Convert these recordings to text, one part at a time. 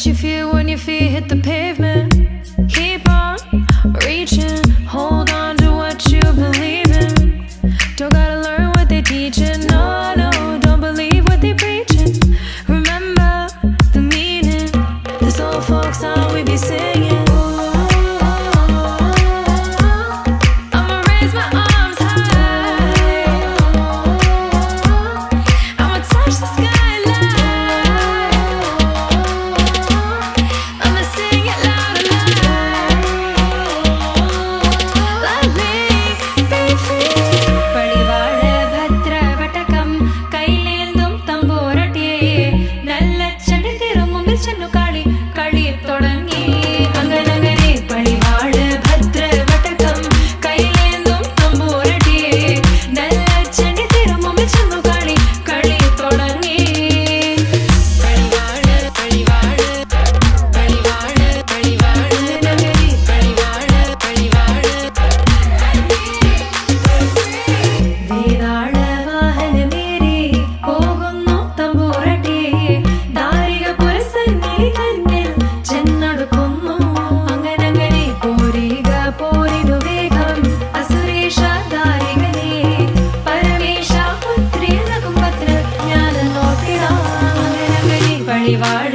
What you feel when your feet hit the pavement. வாழ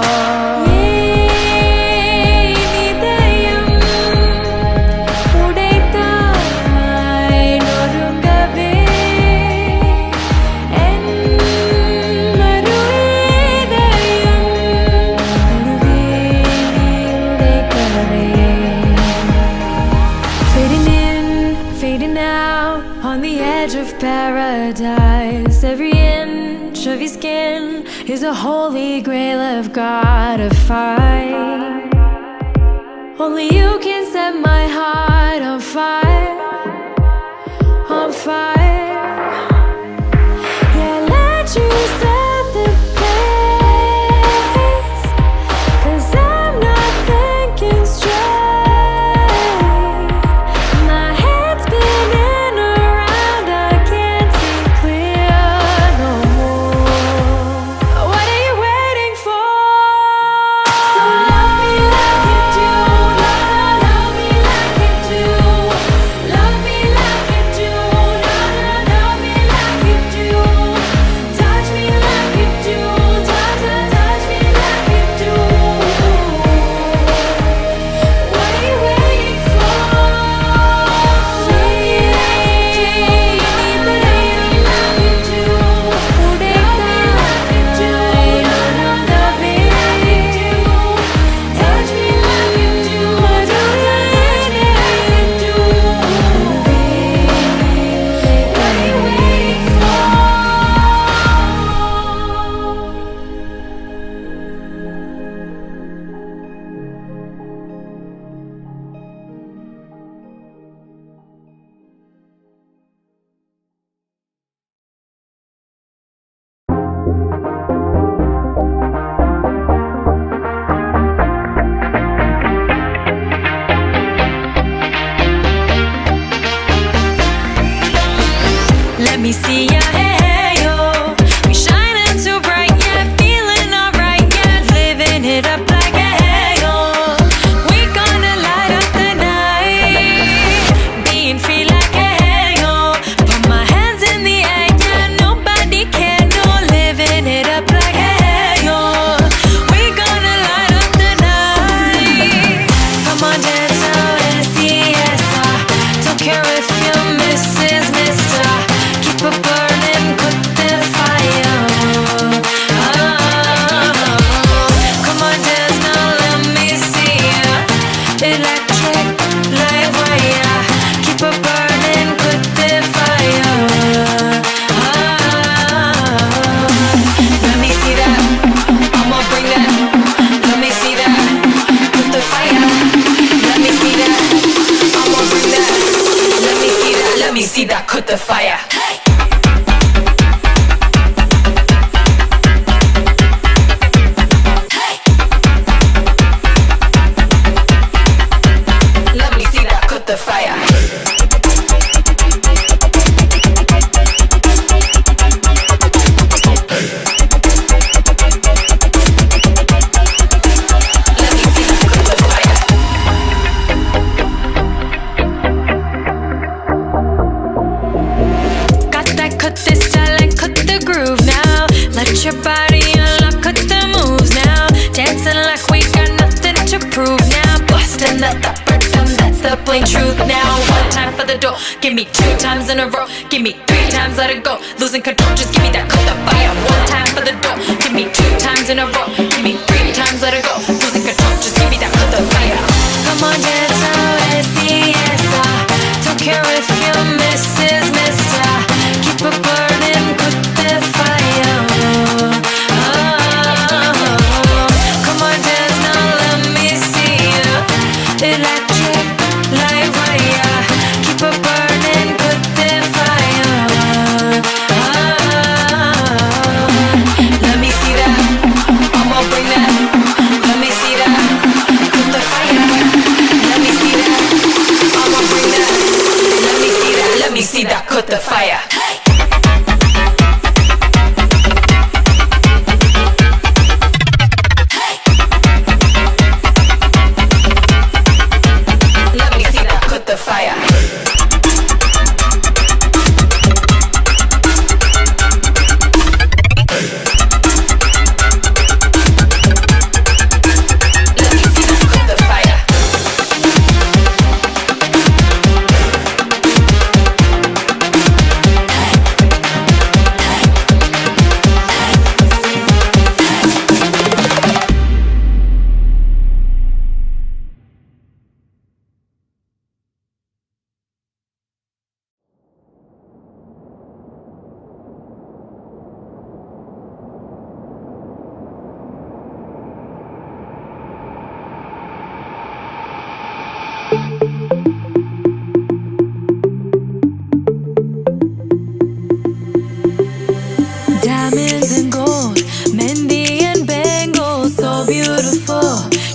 the holy grail of God, gotta find Only you can set my heart on fire. On fire.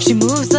She moves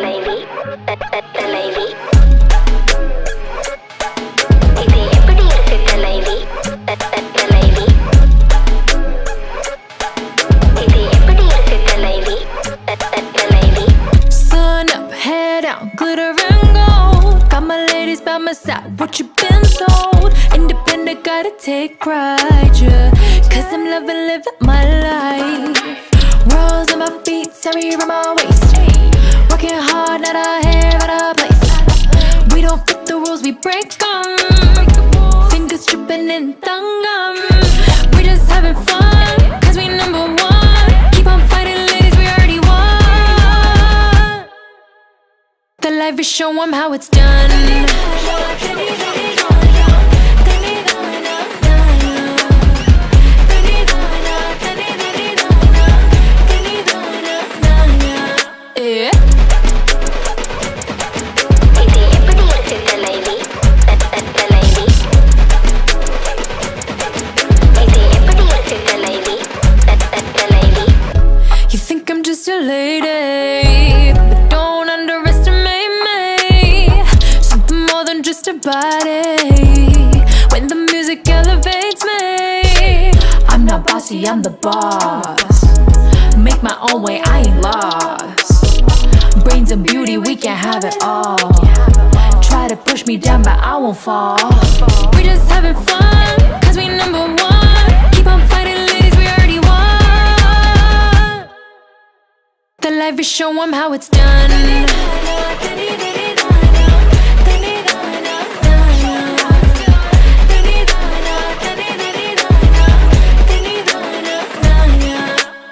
lady. just a body When the music elevates me I'm not bossy, I'm the boss. Make my own way, I ain't lost. Brains and beauty, we can have it all. Try to push me down, but I won't fall. We're just having fun, cause we number one. Keep on fighting, ladies, we already won. The life is show them how it's done.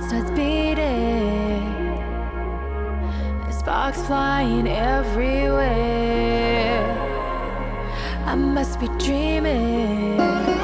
heart starts beating, sparks flying everywhere. I must be dreaming.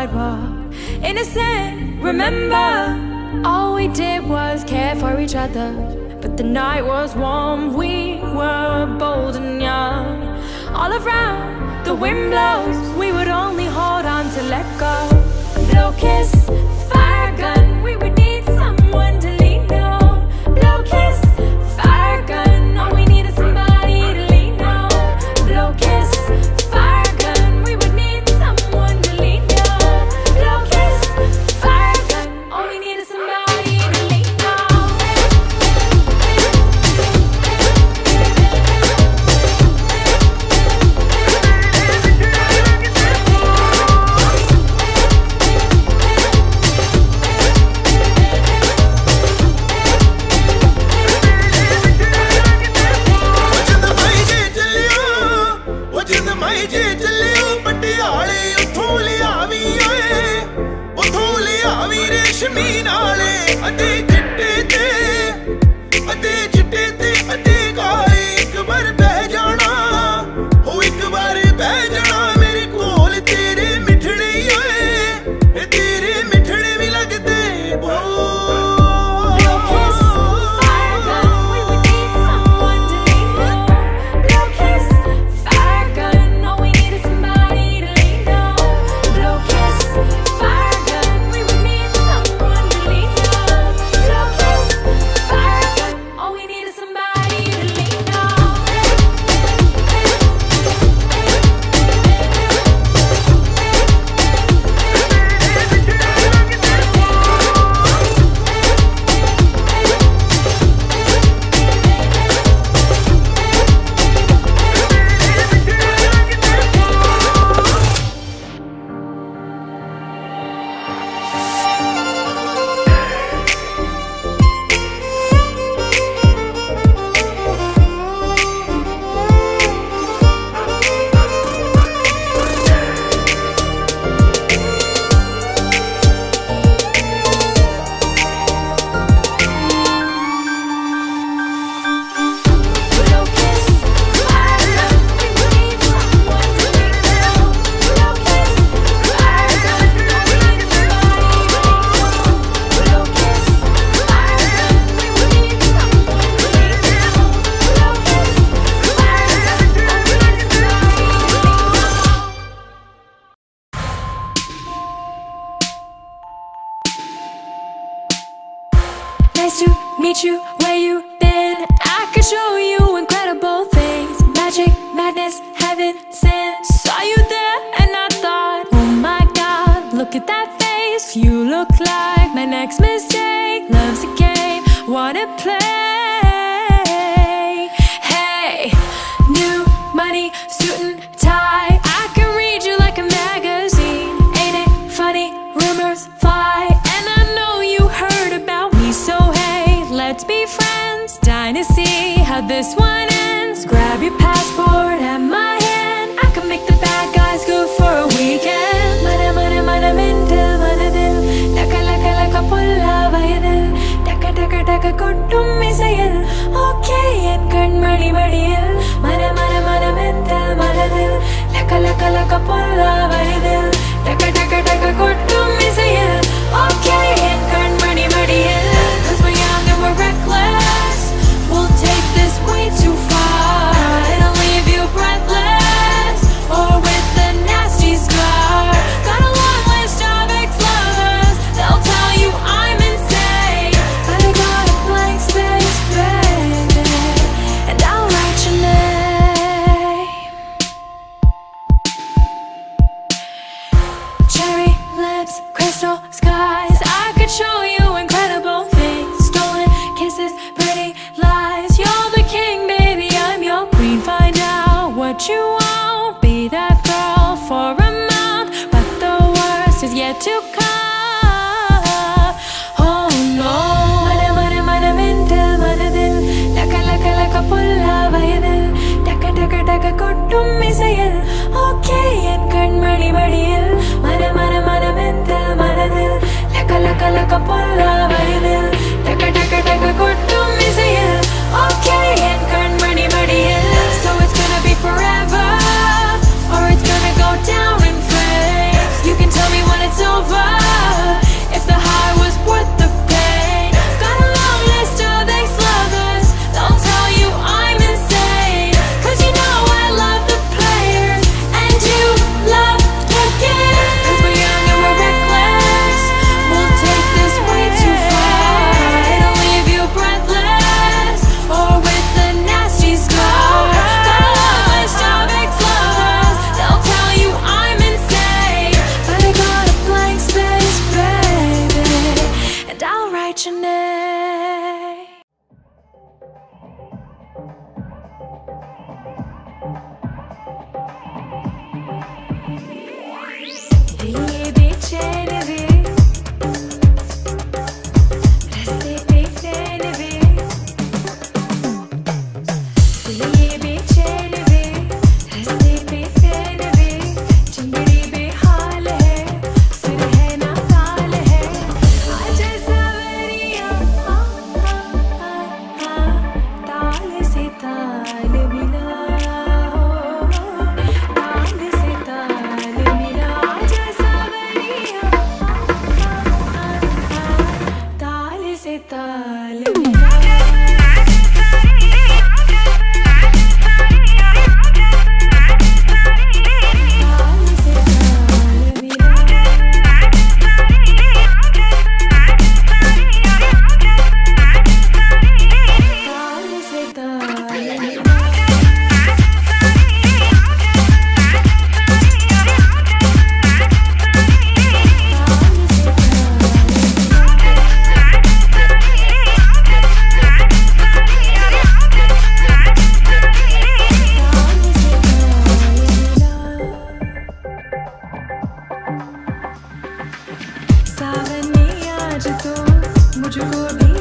sidewalk. Innocent, remember, all we did was care for each other. But the night was warm, we were bold and young. All around, the wind blows, we would only hold on to let go. Blow kiss, fire gun, we would. would you call me?